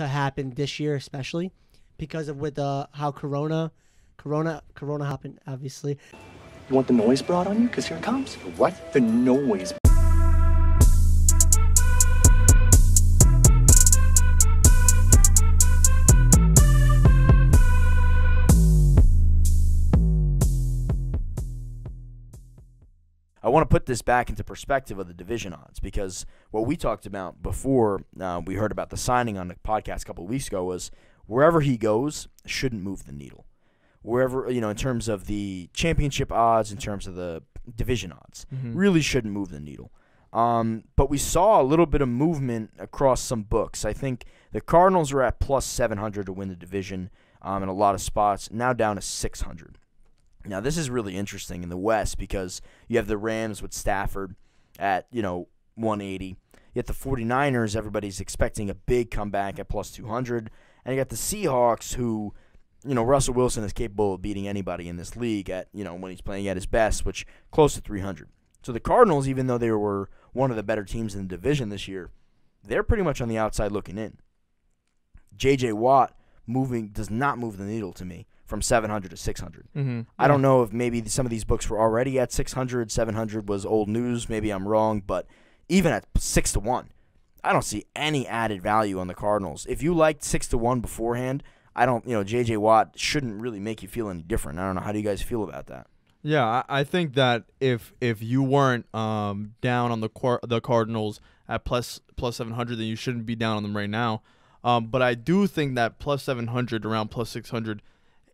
to happen this year, especially because of with uh, how Corona, Corona, Corona happened. Obviously, You want the noise brought on you? Because here it comes. What? The noise. Want to put this back into perspective of the division odds because what we talked about before uh, we heard about the signing on the podcast a couple of weeks ago was wherever he goes shouldn't move the needle. Wherever you know, in terms of the championship odds, in terms of the division odds, really shouldn't move the needle. Um, but we saw a little bit of movement across some books. I think the Cardinals are at plus 700 to win the division um, in a lot of spots, now down to 600. Now this is really interesting in the West because you have the Rams with Stafford at, you know, 180. Yet the 49ers, everybody's expecting a big comeback at plus 200. And you got the Seahawks who, you know, Russell Wilson is capable of beating anybody in this league at, you know, when he's playing at his best, which close to 300. So the Cardinals, even though they were one of the better teams in the division this year, they're pretty much on the outside looking in. J.J. Watt moving does not move the needle to me from 700 to 600. Mm-hmm. I don't know if maybe some of these books were already at 600, 700 was old news. Maybe I'm wrong, but even at 6 to 1, I don't see any added value on the Cardinals. If you liked 6 to 1 beforehand, I don't, you know, JJ Watt shouldn't really make you feel any different. I don't know how do you guys feel about that? Yeah, I, think that if if you weren't um, down on the Car- the Cardinals at plus plus seven hundred, then you shouldn't be down on them right now. Um, but I do think that plus seven hundred around plus six hundred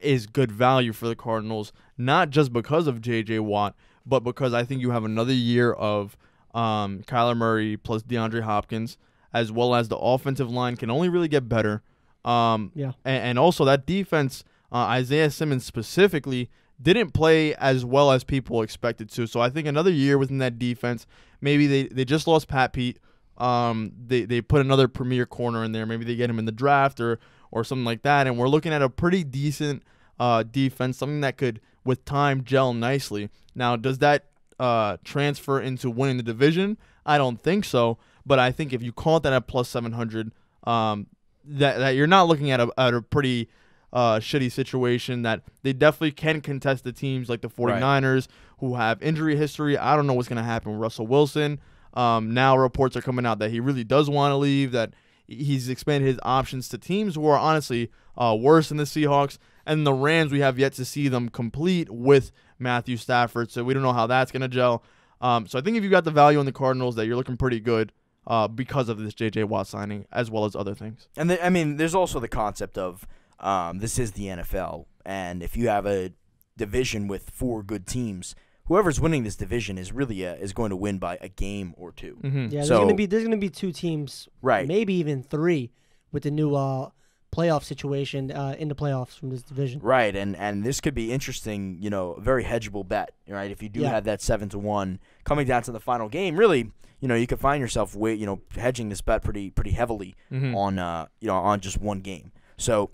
is good value for the Cardinals, not just because of J.J. Watt, but because I think you have another year of um, Kyler Murray plus DeAndre Hopkins, as well as the offensive line can only really get better. Um, Yeah. and, and also that defense, uh, Isaiah Simmons specifically, didn't play as well as people expected to. So I think another year within that defense, maybe they, they just lost Pat Pete. Um, they, they put another premier corner in there. Maybe they get him in the draft or or something like that. And we're looking at a pretty decent uh, defense, something that could with time gel nicely. Now, does that uh, transfer into winning the division? I don't think so. But I think if you call it that at plus 700, um, that, that you're not looking at a, at a pretty uh, shitty situation that they definitely can contest the teams like the 49ers who have injury history. I don't know what's going to happen with Russell Wilson. Um, now reports are coming out that he really does want to leave, that he's expanded his options to teams who are honestly uh, worse than the Seahawks. And the Rams, we have yet to see them complete with Matthew Stafford. So we don't know how that's going to gel. Um, so I think if you've got the value on the Cardinals, that you're looking pretty good uh, because of this J.J. Watt signing, as well as other things. And the, I mean, there's also the concept of um, this is the NFL, and if you have a division with four good teams, whoever's winning this division is really a, is going to win by a game or 2 Mm-hmm. yeah. There's So- gonna be there's gonna be two teams, Right. Maybe even three, with the new uh, playoff situation uh, in the playoffs from this division. Right, and and this could be interesting. You know, a very hedgeable bet. Right, if you do Yeah. have that seven to one coming down to the final game, really, you know, you could find yourself way, you know, hedging this bet pretty pretty heavily Mhm. on uh you know on just one game. So,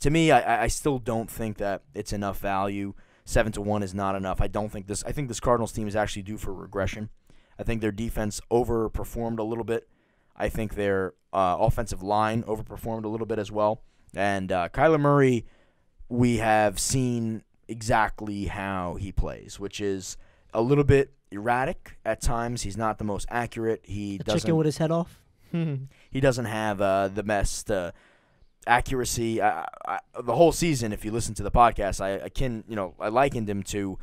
to me, I I- I still don't think that it's enough value. Seven to one is not enough. I don't think this. I think this Cardinals team is actually due for regression. I think their defense overperformed a little bit. I think their uh, offensive line overperformed a little bit as well. And uh, Kyler Murray, we have seen exactly how he plays, which is a little bit erratic at times. He's not the most accurate. He A doesn't. chicken with his head off. he doesn't have uh, the best uh, accuracy. I, I, the whole season, if you listen to the podcast, I, I can you know I likened him to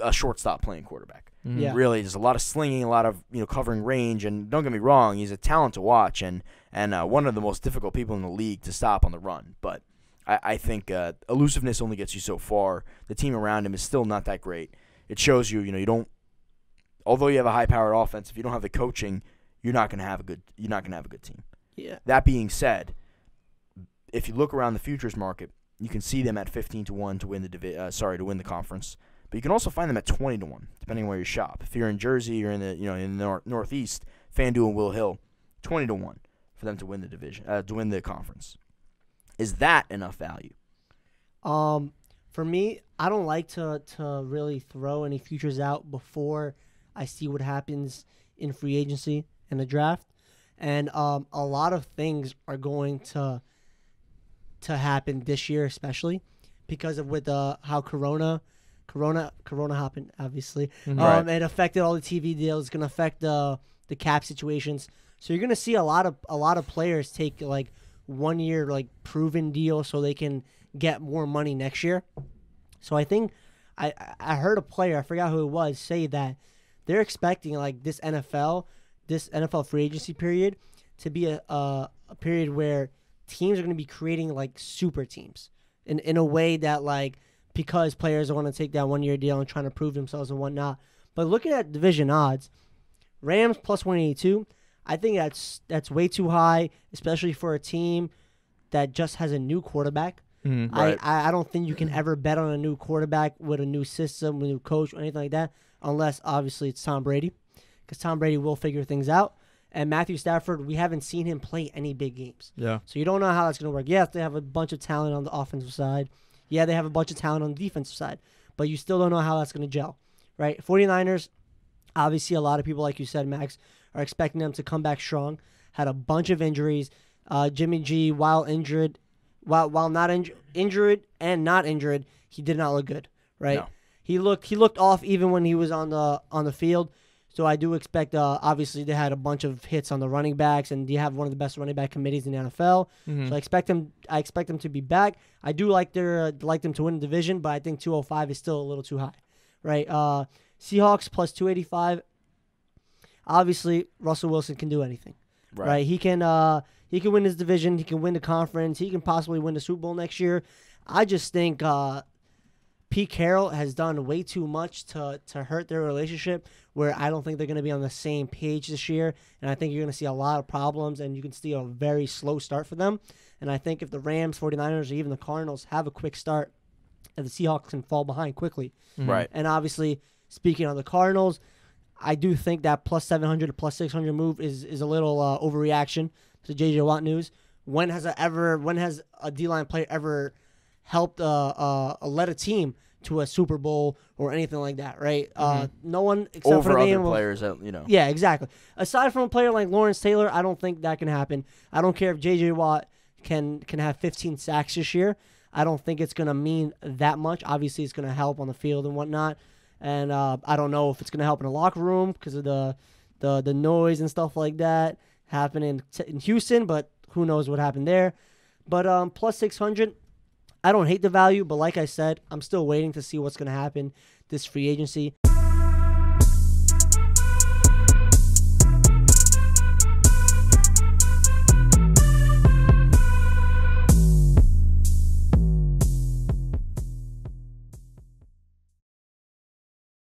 a shortstop playing quarterback. Yeah. Really, there's a lot of slinging, a lot of you know covering range, and don't get me wrong, he's a talent to watch, and and uh, one of the most difficult people in the league to stop on the run. But I, I think uh, elusiveness only gets you so far. The team around him is still not that great. It shows you, you know, you don't. Although you have a high-powered offense, if you don't have the coaching, you're not gonna have a good. You're not gonna have a good team. Yeah. That being said, if you look around the futures market, you can see them at 15 to one to win the divi- uh, sorry to win the conference. But you can also find them at 20 to one, depending on where you shop. If you're in Jersey or in the you know in the nor- Northeast, FanDuel and Will Hill, 20 to one for them to win the division, uh, to win the conference. Is that enough value? Um, for me, I don't like to to really throw any futures out before I see what happens in free agency and the draft. and um, a lot of things are going to to happen this year, especially because of with uh, how Corona, Corona, Corona happened. Obviously, um, it affected all the TV deals. It's gonna affect the the cap situations. So you're gonna see a lot of a lot of players take like one year like proven deal so they can get more money next year. So I think I I heard a player I forgot who it was say that they're expecting like this NFL this NFL free agency period to be a a, a period where teams are going to be creating like super teams in in a way that like because players want to take that one year deal and trying to prove themselves and whatnot. But looking at division odds, Rams plus one eighty two. I think that's that's way too high, especially for a team that just has a new quarterback. Mhm. Right. I, I I don't think you can ever bet on a new quarterback with a new system, with a new coach, or anything like that, unless obviously it's Tom Brady, because Tom Brady will figure things out. And Matthew Stafford, we haven't seen him play any big games, Yeah. so you don't know how that's going to work. Yes, they have a bunch of talent on the offensive side. Yeah, they have a bunch of talent on the defensive side, but you still don't know how that's going to gel, right? 49ers, obviously, a lot of people, like you said, Max, are expecting them to come back strong. Had a bunch of injuries. Uh, Jimmy G, while injured, while while not inj- injured and not injured, he did not look good. Right? No. He looked he looked off even when he was on the on the field. So I do expect. Uh, obviously, they had a bunch of hits on the running backs, and you have one of the best running back committees in the NFL. Mhm. So I expect them. I expect them to be back. I do like their uh, like them to win the division, but I think 205 is still a little too high, right? Uh, Seahawks plus 285. Obviously, Russell Wilson can do anything, right? He can. Uh, he can win his division. He can win the conference. He can possibly win the Super Bowl next year. I just think uh, Pete Carroll has done way too much to to hurt their relationship. Where I don't think they're going to be on the same page this year, and I think you're going to see a lot of problems, and you can see a very slow start for them. And I think if the Rams, 49ers, or even the Cardinals have a quick start, and the Seahawks can fall behind quickly. Right. And obviously, speaking on the Cardinals, I do think that plus 700 to plus 600 move is is a little uh, overreaction to JJ Watt news. When has a ever when has a D line player ever helped uh, uh led a team to a Super Bowl or anything like that? Right? Uh, no one except Over for the other players, that, you know. yeah, exactly. Aside from a player like Lawrence Taylor, I don't think that can happen. I don't care if JJ Watt can can have 15 sacks this year. I don't think it's going to mean that much. Obviously, it's going to help on the field and whatnot. And uh, I don't know if it's going to help in the locker room because of the, the the noise and stuff like that happening in, in Houston. But who knows what happened there? But um, plus 600, I don't hate the value, but like I said, I'm still waiting to see what's going to happen this free agency.